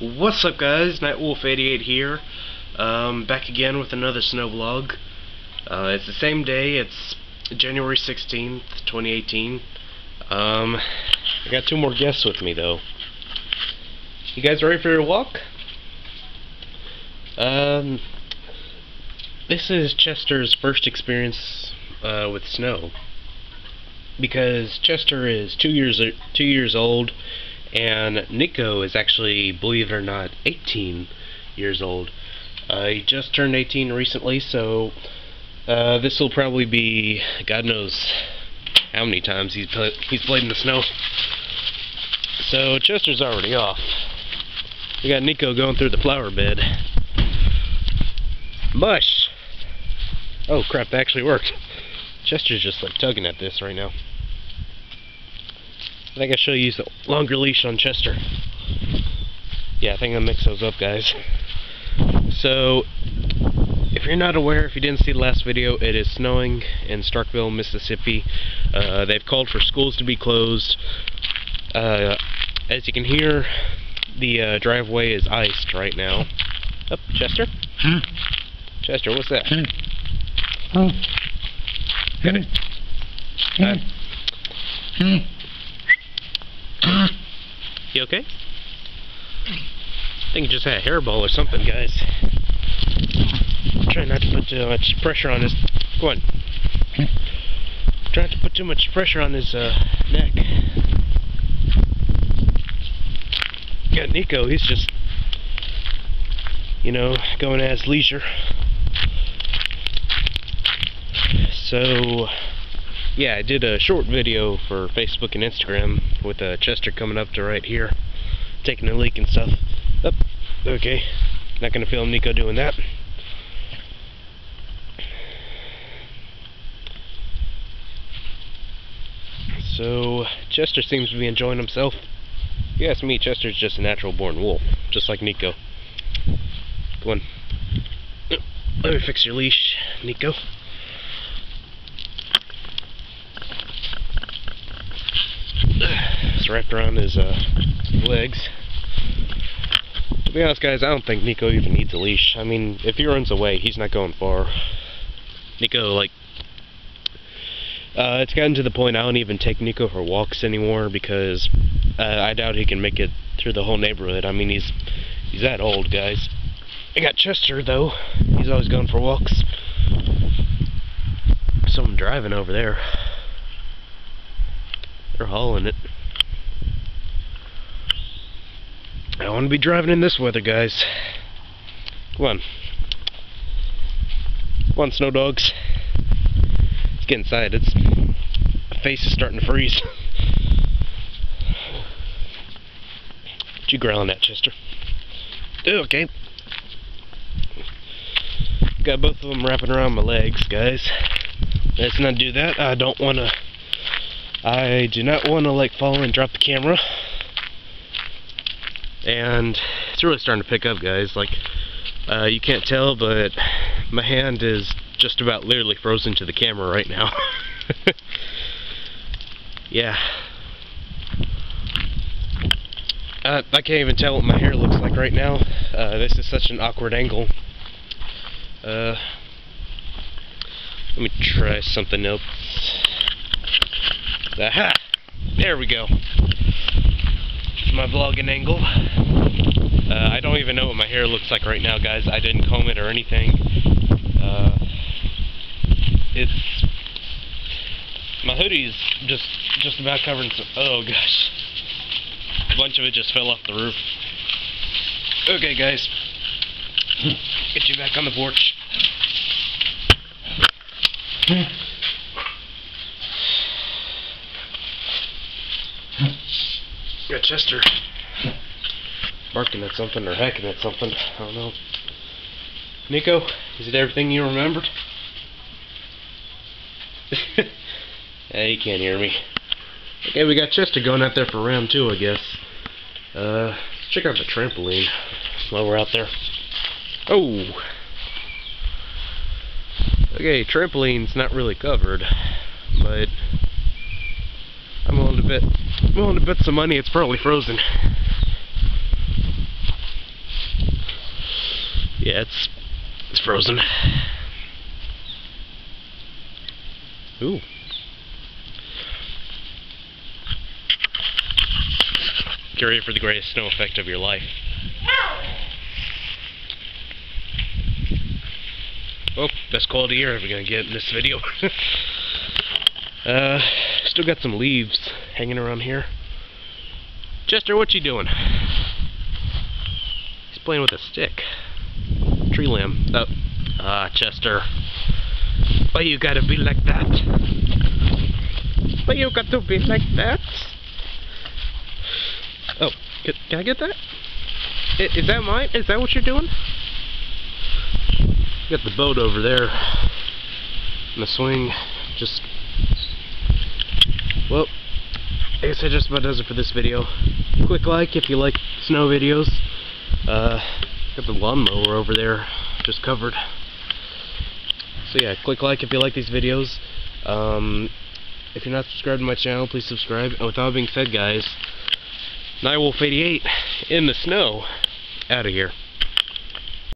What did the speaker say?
What's up guys, Nightwolf88 here, um, back again with another snow vlog. Uh, it's the same day, it's January 16th, 2018. Um, I got two more guests with me though. You guys ready for your walk? Um, this is Chester's first experience uh, with snow because Chester is two years two years old and Neco is actually, believe it or not, 18 years old. Uh, he just turned 18 recently, so uh, this will probably be, God knows how many times he's, play, he's played in the snow. So Chester's already off. We got Neco going through the flower bed. Mush! Oh crap, that actually worked. Chester's just like tugging at this right now. I think I should use the longer leash on Chester. Yeah, I think I'll mix those up, guys. So, if you're not aware, if you didn't see the last video, it is snowing in Starkville, Mississippi. Uh, they've called for schools to be closed. Uh, as you can hear, the uh, driveway is iced right now. Up, oh, Chester? Huh? Chester, what's that? Huh? Oh. Got it. Huh? Huh? You okay? I think you just had a hairball or something, guys. Try not to put too much pressure on his... Go on. Try not to put too much pressure on his uh, neck. Got Neco, he's just, you know, going at his leisure. So, yeah, I did a short video for Facebook and Instagram with uh, Chester coming up to right here, taking a leak and stuff. Up, oh, okay, not gonna film Neco doing that. So, Chester seems to be enjoying himself. If you ask me, Chester's just a natural born wolf, just like Neco. Go on. Let me fix your leash, Neco. It's wrapped around his uh, legs. To be honest, guys, I don't think Neco even needs a leash. I mean, if he runs away, he's not going far. Neco, like, uh, it's gotten to the point I don't even take Neco for walks anymore because uh, I doubt he can make it through the whole neighborhood. I mean, he's he's that old, guys. I got Chester though. He's always going for walks. Someone driving over there. They're hauling it. I don't want to be driving in this weather, guys. Come on. Come on, snow dogs. Let's get inside. It's my face is starting to freeze. what you growling at, Chester? okay. Got both of them wrapping around my legs, guys. Let's not do that. I don't want to I do not want to like fall and drop the camera. And it's really starting to pick up, guys. Like, uh, you can't tell, but my hand is just about literally frozen to the camera right now. yeah. Uh, I can't even tell what my hair looks like right now. Uh, this is such an awkward angle. Uh, let me try something else. Aha! There we go. My vlogging angle. Uh, I don't even know what my hair looks like right now, guys. I didn't comb it or anything. Uh, it's... My hoodie's just just about covered in some... Oh, gosh. A bunch of it just fell off the roof. Okay, guys. Get you back on the porch. Chester barking at something or hacking at something. I don't know. Neco, is it everything you remembered? yeah, he can't hear me. Okay, we got Chester going out there for round two, I guess. Uh, check out the trampoline while we're out there. Oh! Okay, trampoline's not really covered, but bet I'm willing to bet some money it's probably frozen. Yeah, it's it's frozen. Ooh. Get ready for the greatest snow effect of your life. Oh, best quality air we're gonna get in this video. uh, still got some leaves hanging around here. Chester, what you doing? He's playing with a stick. Tree limb. Oh, ah, Chester. Why you gotta be like that? Why you got to be like that? Oh, can, can I get that? Is that mine? Is that what you're doing? Got the boat over there. And the swing. Just. Well, I guess that just about does it for this video. Quick like if you like snow videos. Uh, got the lawnmower over there just covered. So yeah, click like if you like these videos. Um, if you're not subscribed to my channel, please subscribe. And with all being said, guys, Nightwolf88 in the snow. Out of here.